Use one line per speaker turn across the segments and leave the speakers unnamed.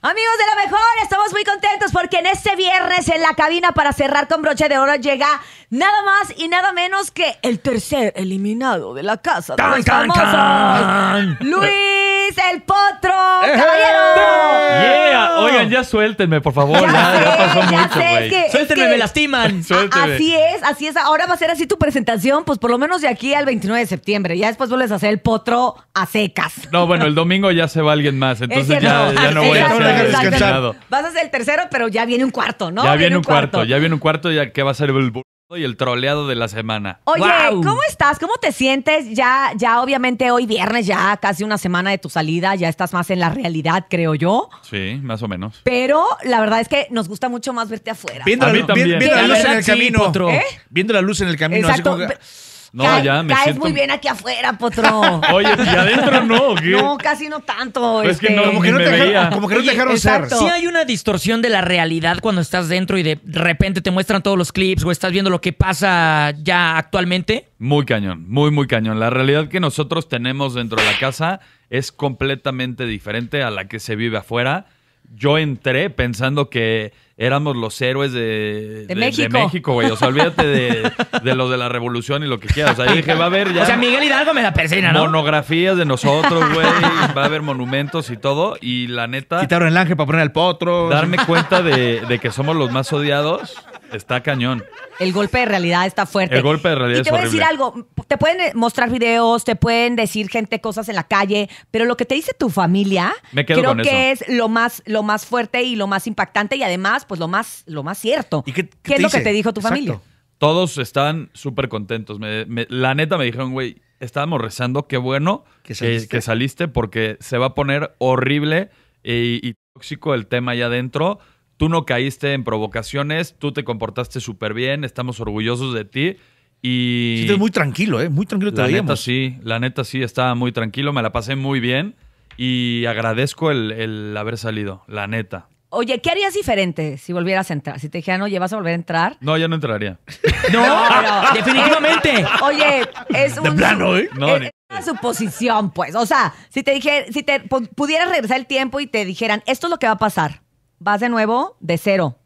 Amigos de la mejor, estamos muy contentos porque en este viernes en la cabina para cerrar con broche de oro llega nada más y nada menos que el tercer eliminado de la casa de
¡Tan,
los famosos.
tan!
Luis el Potro,
¡Eh!
caballero.
Yeah. Oigan, ya suéltenme, por favor. Ya,
Ya
ya
sé,
pasó
ya
mucho,
sé,
güey.
es que-
Suéltenme,
es que-
me lastiman.
A-
Suélteme.
Así es, así es. Ahora va a ser así tu presentación, pues por lo menos de aquí al 29 de septiembre. Ya después vuelves a hacer el potro a secas.
No, bueno, el domingo ya se va alguien más,
Es
entonces ya, ya no voy a ser.
Vas a ser el tercero, pero ya viene un cuarto, ¿no?
Ya viene un cuarto, ya viene un cuarto ya que va a ser el y el troleado de la semana.
Oye. ¿cómo estás? ¿Cómo te sientes? Ya, ya obviamente hoy viernes, ya casi una semana de tu salida, ya estás más en la realidad, creo yo.
Sí, más o menos.
Pero la verdad es que nos gusta mucho más verte afuera.
Viendo, la, vi- viendo luz en el
sí,
camino.
¿Eh?
Viendo la luz en el camino. así como que-
No,
Cae-
ya me
caes
siento-
muy bien aquí afuera, potro.
Oye, ¿y adentro no? qué?
No, casi no tanto.
Pues que
este.
no,
como, que no
me
te dejaron, como que no te
Oye,
dejaron
exacto.
Sí hay una distorsión de la realidad cuando estás dentro y de repente te muestran todos los clips o estás viendo lo que pasa ya actualmente.
Muy cañón, muy, muy cañón. La realidad que nosotros tenemos dentro de la casa es completamente diferente a la que se vive afuera. Yo entré pensando que éramos los héroes de,
De México.
México, güey. O sea, olvídate de, de los de la revolución y lo que quieras. O sea, dije, va a haber ya
O sea, Miguel Hidalgo me da persina, ¿no?
monografías de nosotros, güey. Va a haber monumentos y todo. Y la neta,
Quitaron el ángel para poner al potro.
darme cuenta de, de que somos los más odiados está cañón.
El golpe de realidad está fuerte.
El golpe de realidad
Y te
es
voy a decir
horrible.
algo. Te pueden eh, mostrar videos, te pueden decir gente cosas en la calle, pero lo que te dice tu familia,
Me quedo
creo
con
que es lo más, lo más fuerte y lo más impactante y además, pues lo más, lo más cierto.
¿Y qué- qué
¿Qué es lo que
dice?
te dijo tu
Exacto.
familia?
Todos estaban súper contentos. Me- me- la neta me dijeron, güey, estábamos rezando, qué bueno
Que
que,
saliste.
que saliste porque se va a poner horrible y, y tóxico el tema allá adentro. Tú no caíste en provocaciones, tú te comportaste súper bien, estamos orgullosos de ti. Y
Sí, ves muy tranquilo, ¿eh? Muy tranquilo te
la neta
veíamos.
sí, la neta sí, estaba muy tranquilo, me la pasé muy bien y agradezco el, el haber salido, la neta.
Oye, ¿qué harías diferente si volvieras a entrar? Si te dijeran, oye, vas a volver a entrar.
No, ya no entraría.
No,
pero-
definitivamente.
Oye, es un.
De plano, ¿eh?
No,
es
ni-
una suposición, pues. O sea, si te dije, si te pu- pudieras regresar el tiempo y te dijeran, esto es lo que va a pasar. Vas de nuevo de cero.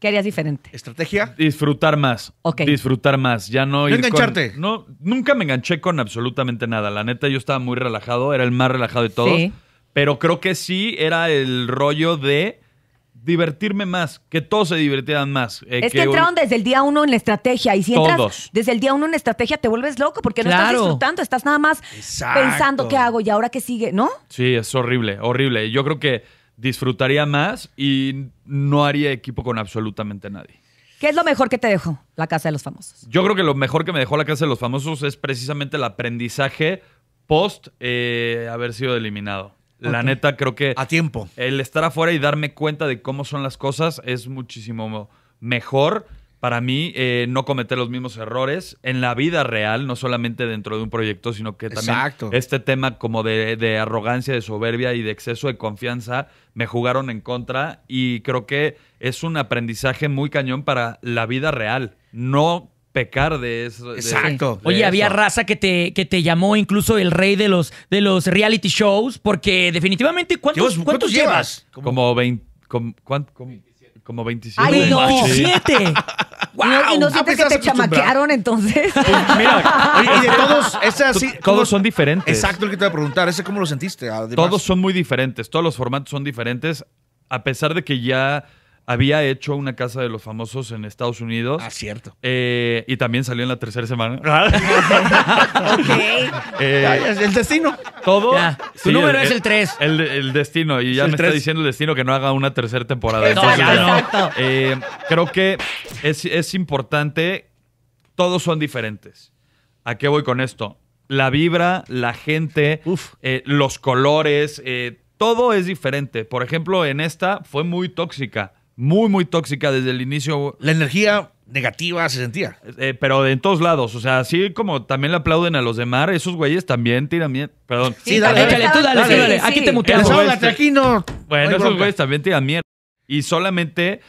¿Qué harías diferente?
Estrategia.
Disfrutar más.
Ok.
Disfrutar más. Ya no,
No
ir con-
engancharte.
no, nunca me enganché con absolutamente nada. La neta, yo estaba muy relajado. Era el más relajado de todos.
Sí.
Pero creo que sí era el rollo de divertirme más. Que todos se divirtieran más. Eh,
Es que entraron desde el día uno en la estrategia y si entras
Todos.
desde el día uno en la estrategia te vuelves loco porque no estás disfrutando, estás nada más
Exacto.
pensando qué hago y ahora qué sigue, ¿no?
Sí, es horrible, horrible. Yo creo que disfrutaría más y no haría equipo con absolutamente nadie.
¿Qué es lo mejor que te dejó la Casa de los Famosos?
Yo creo que lo mejor que me dejó la Casa de los Famosos es precisamente el aprendizaje post eh, haber sido eliminado. La neta, creo que
A tiempo.
el estar afuera y darme cuenta de cómo son las cosas es muchísimo mejor para mí, eh, no cometer los mismos errores en la vida real, no solamente dentro de un proyecto, sino que también este tema como de, de, arrogancia, de soberbia y de exceso de confianza me jugaron en contra y creo que es un aprendizaje muy cañón para la vida real. No pecar de eso.
Exacto.
Oye, había raza que te, que te llamó incluso el rey de los, de los reality shows, porque definitivamente, ¿cuántos, ¿cuántos, llevas?
Como, como 20. Como, ¿cuánto, como, como 27.
¡Ay, no!
¡7!
¿Y no,
ah,
sientes
pues
que te chamaquearon entonces?
Pues
mira, y de todos, ese así,
todos, son diferentes.
Exacto, lo que te voy a preguntar, ese cómo lo sentiste.
Todos son muy diferentes, todos los formatos son diferentes, a pesar de que ya había hecho una casa de los famosos en Estados Unidos.
Ah, cierto.
eh, y también salió en la tercera semana.
ok.
Eh,
Ya, ya, el destino.
Ya,
todo.
tu número es el tres.
El, el destino. Y ya me está diciendo el destino que no haga una tercera temporada.
No,
Entonces,
ya no.
Exacto.
eh, creo que es, es importante. Todos son diferentes. ¿A qué voy con esto? La vibra, la gente,
Uf.
eh, los colores, eh, todo es diferente. Por ejemplo, en esta fue muy tóxica. Muy, muy tóxica desde el inicio.
La energía negativa se sentía.
eh, pero en todos lados. O sea, así como también le aplauden a los de mar, esos güeyes también tiran mierda. Perdón.
Sí, dale,
Échale, tú dale, tú dale.
sí.
Aquí te muteamos.
es-
Desahógate, aquí no. no
Bueno, esos
bronca.
güeyes también tiran mierda. Y solamente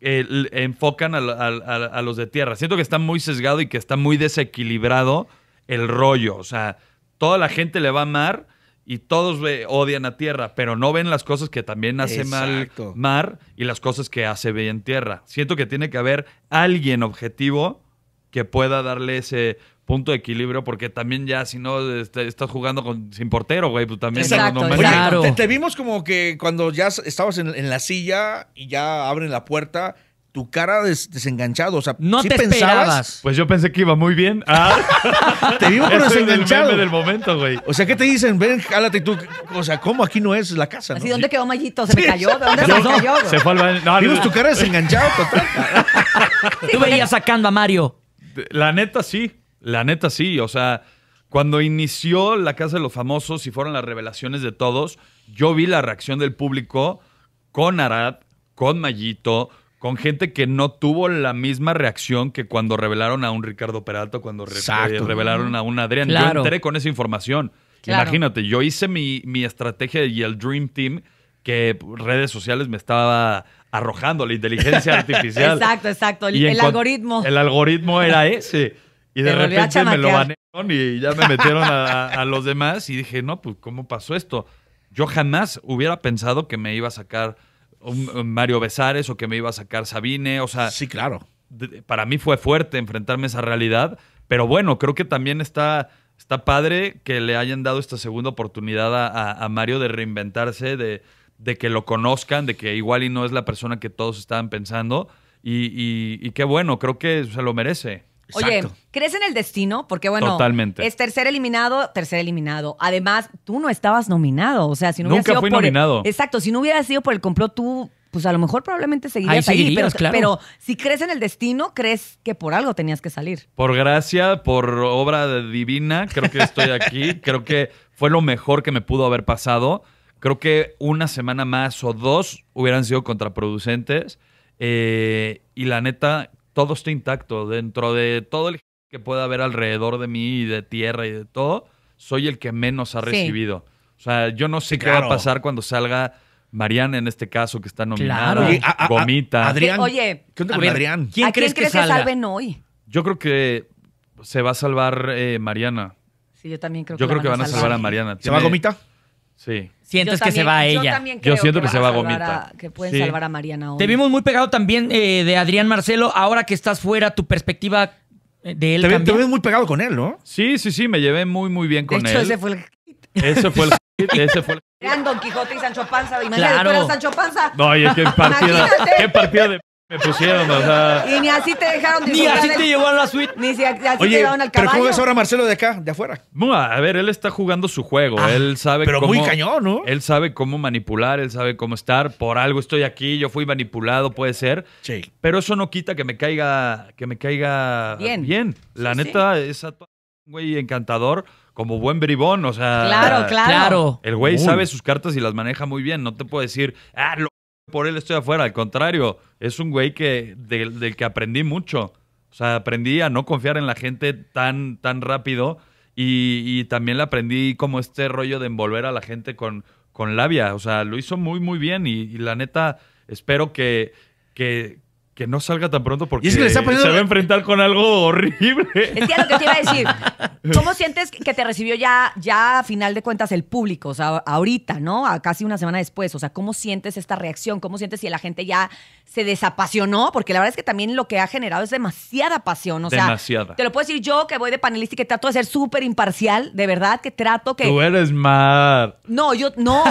eh, enfocan a, a- a- a los de tierra. Siento que está muy sesgado y que está muy desequilibrado el rollo. O sea, toda la gente le va a amar y todos ve- odian a Tierra, pero no ven las cosas que también hace
Exacto.
mal Mar y las cosas que hace bien Tierra. Siento que tiene que haber alguien objetivo que pueda darle ese punto de equilibrio, porque también ya si no este, estás jugando con, sin portero, güey, pues también
Exacto,
no,
Oye, te, te vimos como que cuando ya estabas en, en la silla y ya abren la puerta, tu cara des- desenganchado. O sea,
No
¿sí
te
pensabas?
esperabas.
Pues yo pensé que iba muy bien. Ah,
Te
es el
desenganchado.
meme del momento, güey.
O sea, ¿qué te dicen? Ven, jálate y tú. O sea, ¿cómo aquí no es la casa?
Así,
no?
¿dónde quedó Mayito? ¿Se me cayó? ¿De dónde se me cayó?
Se fue al baño. No,
Vimos
no,
tu cara desenganchado total.
Tú veías sacando a Mario.
La neta sí, la neta sí. O sea, cuando inició la Casa de los Famosos y fueron las revelaciones de todos, yo vi la reacción del público con Arad, con Mayito, con gente que no tuvo la misma reacción que cuando revelaron a un Ricardo Peralta, cuando
Exacto.
eh, revelaron a un Adrián.
Claro.
Yo entré con esa información.
Claro.
Imagínate, yo hice mi, mi estrategia y el Dream Team que redes sociales me estaba arrojando, la inteligencia artificial.
Exacto, exacto. El,
Y
algoritmo.
El algoritmo era ese. Y de repente me lo banearon y ya me metieron a, a los demás. Y dije, no, pues, ¿cómo pasó esto? Yo jamás hubiera pensado que me iba a sacar un, Mario Besares o que me iba a sacar Sabine. O sea,
Sí, claro.
para mí fue fuerte enfrentarme a esa realidad. Pero bueno, creo que también está, está padre que le hayan dado esta segunda oportunidad a, a- a Mario de reinventarse, de, de que lo conozcan, de que igual y no es la persona que todos estaban pensando. Y, y- y qué bueno, creo que se lo merece.
Oye. ¿crees en el destino? Porque bueno,
Totalmente.
es tercer eliminado, tercer eliminado. Además, tú no estabas nominado. O sea, si no hubiera
Nunca
sido
fui
por
nominado.
exacto, si no hubiera sido por el complot, tú, pues a lo mejor probablemente seguirías
Ahí
pero,
claro.
pero si crees en el destino, crees que por algo tenías que salir.
Por gracia, por obra divina, creo que estoy aquí. creo que fue lo mejor que me pudo haber pasado. Creo que una semana más o dos hubieran sido contraproducentes. Eh, y la neta, todo está intacto. Dentro de todo el que pueda haber alrededor de mí y de tierra y de todo, soy el que menos ha
Sí.
recibido. O sea, yo no sé
Sí,
qué va a pasar cuando salga Mariana en este caso, que está nominada.
Claro.
Oye, a- a- a-
Gomita.
Adrián.
Oye,
¿Qué onda
a
con
ver,
Adrián?
¿Quién
¿a quién
crees
crees
que
que,
salga?
salven hoy?
Yo creo que se va a salvar eh, Mariana.
Sí, yo también creo
Yo
que
creo que van a salvar a Mariana.
¿Se va
Tiene-
Gomita?
Sí.
Sientes
Yo
que se va a
Yo
ella.
también
Yo siento que se va a Gomita.
que pueden
Sí.
salvar a Mariana hoy.
Te vimos muy pegado también eh, de Adrián Marcelo. Ahora que estás fuera, tu perspectiva eh, de él
Te, ve- te ves muy pegado con él, ¿no?
Sí, sí, sí, me llevé muy, muy bien
De
con
hecho,
él.
ese fue el...
Ese fue el hit, ese fue el
Eran Don Quijote y Sancho Panza. Imagínate,
Claro.
Sancho Panza.
No, oye, qué partida,
Imagínate.
qué partida de me pusieron, o sea.
Y ni así te dejaron
Ni así
del-
te llevó a la suite.
Ni si así te
Oye,
llevaron al
pero
caballo.
¿cómo ves ahora a Marcelo de acá, de afuera?
bueno, a ver, él está jugando su juego.
Ah,
él sabe
pero
cómo.
muy cañón, ¿no?
Él sabe cómo manipular, él sabe cómo estar. Por algo estoy aquí, yo fui manipulado, puede ser.
Sí.
Pero eso no quita que me caiga, que me caiga
Bien.
La
Sí,
neta, es a to- un güey encantador, como buen bribón, o sea.
Claro, claro.
El güey sabe sus cartas y las maneja muy bien. No te puedo decir, ah, lo- por él estoy afuera. Al contrario, es un güey que, del, que aprendí mucho. O sea, aprendí a no confiar en la gente tan, tan rápido. Y, y también le aprendí como este rollo de envolver a la gente con, con labia. O sea, lo hizo muy, muy bien. Y, y la neta, espero que, que, que no salga tan pronto porque
Y es que le está poniendo-
se va a enfrentar con algo horrible.
Es que lo que te iba a decir. ¿Cómo sientes que te recibió ya, ya a final de cuentas el público? O sea, ahorita, ¿no? A casi una semana después. O sea, ¿cómo sientes esta reacción? ¿Cómo sientes si la gente ya se desapasionó? Porque la verdad es que también lo que ha generado es demasiada pasión. O sea,
Demasiada.
te lo puedo decir yo que voy de panelista y que trato de ser súper imparcial. De verdad, que trato que.
Tú eres mar.
No, yo no,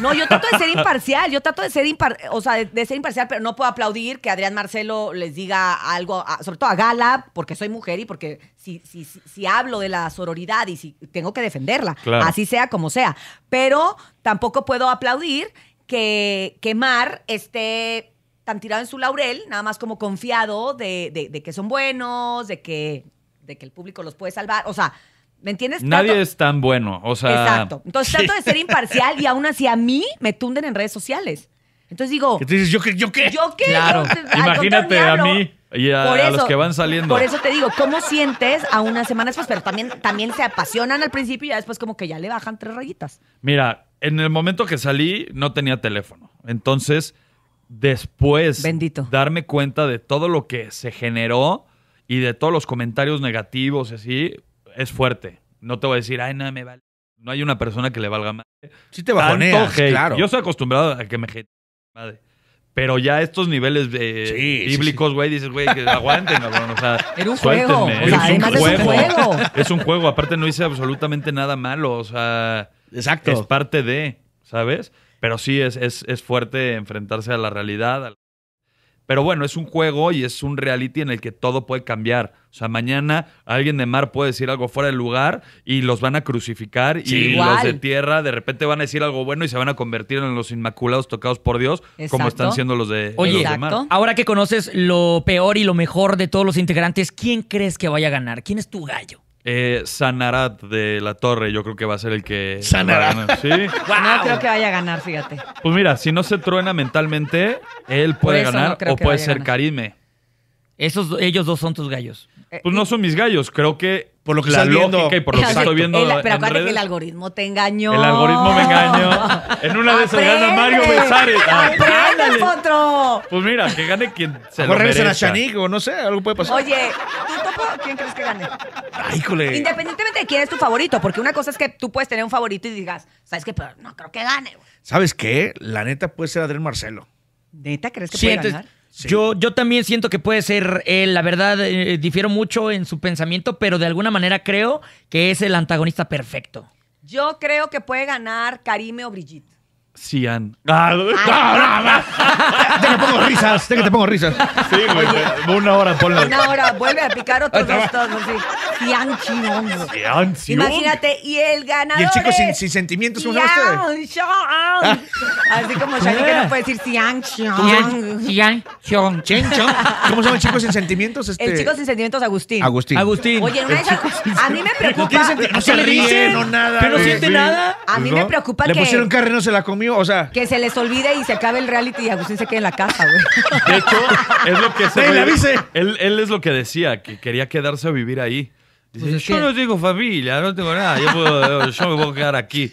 no, yo trato de ser imparcial, yo trato de ser impar, o sea, de, de ser imparcial, pero no puedo aplaudir que Adrián Marcelo les diga algo, a- sobre todo a Gala, porque soy mujer y porque si, si, si, si hablo de la sororidad y si tengo que defenderla,
Claro.
así sea como sea. Pero tampoco puedo aplaudir que, que Mar esté tan tirado en su laurel, nada más como confiado de, de- de que son buenos, de que, de que el público los puede salvar. O sea, ¿me entiendes?
Nadie
Trato-
es tan bueno. O sea.
Exacto. Entonces trato de ser imparcial y aún así a mí me tunden en redes sociales. Entonces digo,
¿Qué te dices? ¿Yo qué? ¿Yo qué?
¿yo qué?
Claro.
Imagínate a mí y a, los que van saliendo.
Por eso te digo, ¿cómo sientes a una semana después? Pero también, también se apasionan al principio y ya después como que ya le bajan tres rayitas.
Mira, en el momento que salí no tenía teléfono. Entonces, después
Bendito.
darme cuenta de todo lo que se generó y de todos los comentarios negativos y así, es fuerte. No te voy a decir, ay, no, me vale. no hay una persona que le valga más.
Sí te bajoneas,
Tanto
claro.
Yo estoy acostumbrado a que me. Madre. Pero ya estos niveles
Sí,
bíblicos, güey, dices, güey, que aguanten, cabrón. O sea,
Era un juego.
suéltenme.
O sea,
Es
además es un juego.
Es un juego. Aparte, no hice absolutamente nada malo. O sea,
Exacto.
es parte de, ¿sabes? Pero sí es, es, es fuerte enfrentarse a la realidad. Pero bueno, es un juego y es un reality en el que todo puede cambiar. O sea, mañana alguien de mar puede decir algo fuera del lugar y los van a crucificar y los de tierra de repente van a decir algo bueno y se van a convertir en los inmaculados tocados por Dios, como están siendo los de,
Oye,
los de mar.
Exacto.
Ahora que conoces lo peor y lo mejor de todos los integrantes, ¿quién crees que vaya a ganar? ¿Quién es tu gallo?
Eh, Sanarat de la Torre, yo creo que va a ser el que.
Sanarat.
va a ganar. Sí.
No creo que vaya a ganar, fíjate.
Pues mira, si no se truena mentalmente, él puede
no
ganar o puede ser
ganar.
Karime.
Esos, ellos dos son tus gallos.
Eh,
Pues no son mis gallos, creo que
Por lo que
la
viendo.
lógica y por lo que
Exacto.
estoy viendo
El- pero acuérdate que el algoritmo te engañó.
el algoritmo me engañó. En una de esas gana Mario. Besares. Ah,
¡Aprende,
ándale.
potro!
Pues mira, que gane quien se lo
regresan a
merezca.
Shanique o no sé, algo puede pasar.
Oye, ¿tú, Topo, quién crees que gane?
Ay, híjole.
Independientemente de quién es tu favorito, porque una cosa es que tú puedes tener un favorito y digas, ¿sabes qué? Pero no creo que gane. güey.
¿Sabes qué? La neta puede ser Adrián Marcelo.
¿Neta crees que puede
Sientes-
ganar?
Sí.
Yo, yo también siento que puede ser él. La verdad, eh, difiero mucho en su pensamiento, pero de alguna manera creo que es el antagonista perfecto.
Yo creo que puede ganar Karime o Brigitte.
Cian. Ah,
Deja que pongo risas, deja que te pongo risas.
sí, güey. Una hora ponla.
Una hora, vuelve a picar otros dos tonos. Sí. Cian Chirón.
Cian, Cian.
Imagínate, y el ganador
Y el chico sin,
es
sin sentimientos, ¿cómo se llama este?
Cian. Así como Shani que no puede decir Cian Chirón.
Chen,
Chen, Chon. ¿Cómo se llama el chico sin sentimientos? Este...
El chico sin sentimientos, Agustín.
Agustín.
Agustín.
Oye, en una de esas- a mí me
No
preocupa.
no se
¿Qué le
ríe, no nada.
Pero no siente nada.
A mí
Pues
me
no.
preocupa
Le
que,
pusieron carne no se la comió, o sea.
que se les olvide y se acabe el reality y Agustín se quede en la casa, güey.
De hecho, es lo que se
le avise.
Él, él es lo que decía, que quería quedarse a vivir ahí. Dice,
Pues es
yo
que-
no tengo familia, no tengo nada, yo, puedo- yo me puedo quedar aquí.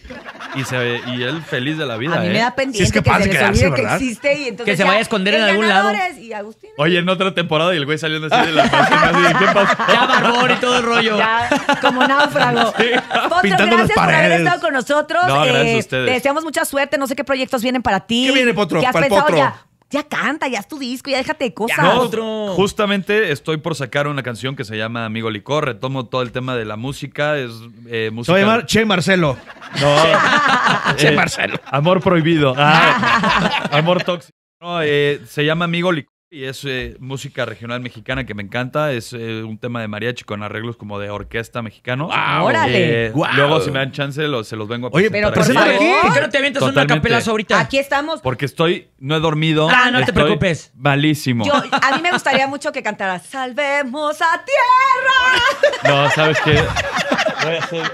Y, se, y él feliz de la vida,
A mí
¿eh?
me da pendiente
Sí es
que
capaz
se
de
les
quedarse,
olvide que existe y entonces
Que se
ya,
vaya a esconder en algún lado.
es- Y Agustín.
Oye, en otra temporada y el güey saliendo así de la así, ¿qué pasó?
Ya barbón y todo el rollo.
Ya, como náufrago. Potro,
Pintando las
gracias por haber estado con nosotros.
No, gracias a
Eh,
ustedes.
Te deseamos mucha suerte. No sé qué proyectos vienen para ti.
¿Qué viene, Potro?
¿Qué has
Pa'l
pensado
Potro.
ya? Ya canta, ya es tu disco, ya déjate de cosas.
No,
justamente estoy por sacar una canción que se llama Amigo Licor. Retomo todo el tema de la música. Es eh,
Se
música.
va a llamar Che Marcelo.
No.
Che
Eh,
Marcelo.
Amor prohibido. Ah, amor tóxico. No, eh, se llama Amigo Licor y es eh, música regional mexicana que me encanta. Es eh, un tema de mariachi con arreglos como de orquesta mexicano.
¡Órale!
Eh. Luego, si me dan chance, lo- se los vengo a
Oye,
presentar
pero por
aquí.
preséntale
favor.
aquí.
¿Por qué no te avientas una capelazo ahorita?
Aquí estamos.
Porque estoy, no he dormido.
Ah, no te preocupes.
Malísimo.
Yo, a mí me gustaría mucho que cantaras Salvemos a tierra.
No, ¿sabes qué? Voy a hacer.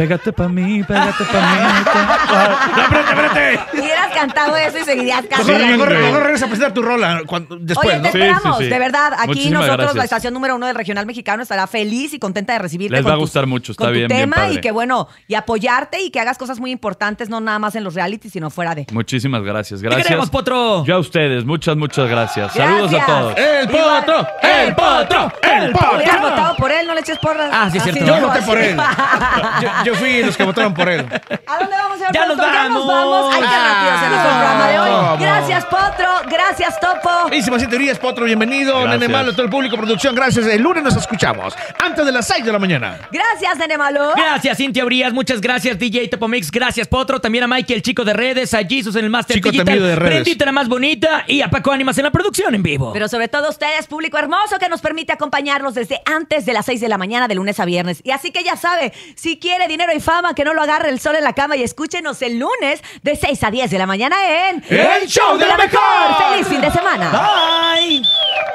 Pégate pa' mí, pégate pa' mí.
No, espérate, espérate.
Hubieras cantado eso y seguirías
Mejor,
cantando.
mejor,
güey.
mejor regresa a presentar tu rola cuando- después,
Oye, te
Sí,
esperamos,
sí, sí.
de verdad. Aquí
Muchísimas
nosotros,
gracias.
la estación número uno del regional mexicano, estará feliz y contenta de recibirte.
Les
con
va a
tus-
gustar mucho, está
con tu
bien, bien
tema
padre.
y que bueno, y apoyarte y que hagas cosas muy importantes, no nada más en los reality, sino fuera de.
Muchísimas gracias.
Te
Gracias.
queremos, Potro.
Yo a ustedes, muchas, muchas gracias. Saludos a todos.
¡El potro! ¡El potro! ¡El
Hubieras
potro!
votado por él, no le eches porras.
Ah, sí, es cierto.
Yo voté por él. Yo, yo fui los que votaron por él.
¿A dónde vamos, señor
Ya nos?
Ya nos
vamos.
vamos. Ay, qué rápido programa de hoy.
Vamos.
Gracias, Potro. Gracias, Topo.
Buenísimas teorías, Potro, bienvenido.
Gracias.
Nene Malo, todo el público, producción, gracias. El lunes nos escuchamos, antes de las 6 de la mañana.
Gracias, Nene Malo.
Gracias, Cintia Urias. Muchas gracias, DJ Topomix. Gracias, Potro. También a Mike, el chico de redes. A Jesus en el Master
Chico
Digital.
temido de redes.
Brendita, la más bonita. Y a Paco Ánimas en la producción en vivo.
Pero sobre todo ustedes, público hermoso, que nos permite acompañarlos desde antes de las 6 de la mañana, de lunes a viernes. Y así que ya sabe, si quiere dinero y fama, que no lo agarre el sol en la cama y escúchenos el lunes de 6 a 10 de la mañana en...
El show de la mejor.
¡Feliz fin de semana!
Bye.